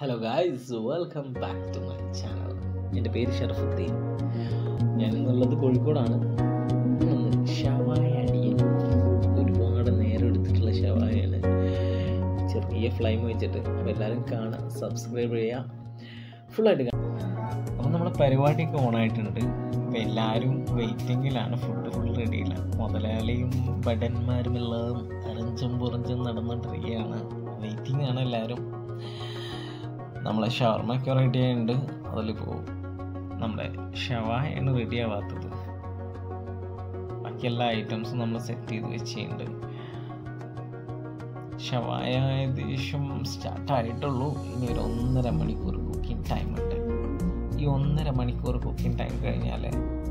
Hello guys welcome back to my channel എന്റെ പേര് ഷറഫുദ്ദീൻ ഞാൻ എന്നുള്ളത് കോഴിക്കോടാണ്. ഷവായ ഒരുപാട് നേരം എടുത്തിട്ടുള്ള ഷവായാണ് ചെറിയ ഫ്ലൈം വെച്ചിട്ട്. അപ്പോൾ എല്ലാവരും കാണാം സബ്സ്ക്രൈബ് ചെയ്യുക ഫുള്ളായിട്ട് കാണാം. അപ്പോൾ നമ്മുടെ പരിപാടിയൊക്കെ ഓണായിട്ടുണ്ട്. അപ്പോൾ എല്ലാവരും വെയിറ്റിങ്ങിലാണ് ഫുഡ് ഫുൾ റെഡിയില്ല മുതലാളിയും ഭടന്മാരും എല്ലാം അരഞ്ചും പുറഞ്ചും നടന്നുകൊണ്ടിരിക്കുകയാണ് വെയിറ്റിംഗ് ആണ് എല്ലാവരും. നമ്മളെ ഷവർമയൊക്കെ റെഡി ആയിട്ടുണ്ട്. പോകും നമ്മുടെ ഷവായാണ് റെഡി ആവാത്തത്. ബാക്കി എല്ലാ ഐറ്റംസും നമ്മൾ സെറ്റ് ചെയ്ത് വെച്ചിട്ടുണ്ട്. ഷവായ ഏകദേശം സ്റ്റാർട്ട് ആയിട്ടുള്ളൂ. ഇനി ഒരു ഒന്നര മണിക്കൂർ കുക്കിംഗ് ടൈം ഉണ്ട്. ഈ ഒന്നര മണിക്കൂർ കുക്കിംഗ് ടൈം കഴിഞ്ഞാൽ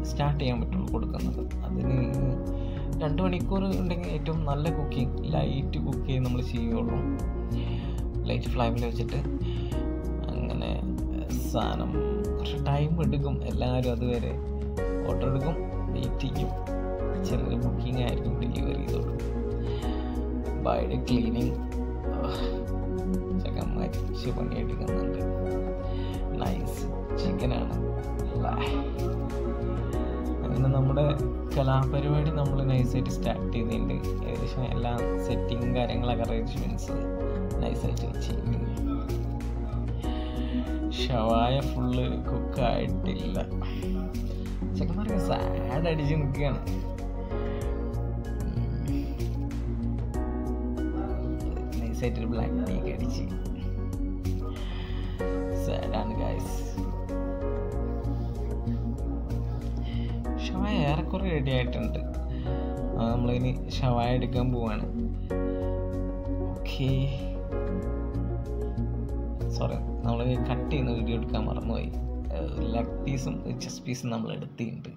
സ്റ്റാർട്ട് ചെയ്യാൻ പറ്റുള്ളൂ കൊടുക്കുന്നത്. അതിന് രണ്ട് മണിക്കൂർ ഉണ്ടെങ്കിൽ ഏറ്റവും നല്ല കുക്കിംഗ് ലൈറ്റ് കുക്ക് ചെയ്ത് നമ്മൾ ചെയ്യുള്ളൂ. ലൈറ്റ് ഫ്ലാമിൽ വെച്ചിട്ട്. സാധനം കുറച്ച് ടൈം എടുക്കും. എല്ലാവരും അതുവരെ ഓർഡർ എടുക്കും വെയിറ്റ് ചെയ്യും. ചെറിയ ബുക്കിംഗ് ആയിരിക്കും ഡെലിവറി ചെയ്തോളൂ ബൈഡ് ക്ലീനിങ് ചിക്കൻ മരിച്ച് പണിയെടുക്കുന്നുണ്ട്. നൈസ് ചിക്കനാണ് അങ്ങനെ നമ്മുടെ കലാപരിപാടി നമ്മൾ നൈസായിട്ട് സ്റ്റാർട്ട് ചെയ്തിട്ടുണ്ട്. ഏകദേശം എല്ലാ സെറ്റിങ്ങും കാര്യങ്ങളൊക്കെ അറേഞ്ച്മെന്റ്സ് നൈസായിട്ട് വെച്ചിട്ടുണ്ട്. ഷവായ ഫുള്ള് കുക്കായിട്ടില്ല ചെക്കന്മാരൊക്കെ സാഡ് അടിച്ച് നിൽക്കുകയാണ്. നൈസായിട്ട് ഒരു ബ്ലാക്ക് ടീ ഒക്കെ അടിച്ച്. സാഡാണ് ഗായ്സ് ഷവായ ഏറെക്കുറെ റെഡി ആയിട്ടുണ്ട്. നമ്മളിനി ഷവായ എടുക്കാൻ പോവാണ്. ഓക്കേ സോറി നമ്മൾ കട്ട് ചെയ്യുന്ന വീഡിയോ എടുക്കാൻ മറന്നുപോയി. ലെഗ് പീസും ചെസ്റ്റ് പീസും നമ്മൾ എടുത്തിട്ടുണ്ട്.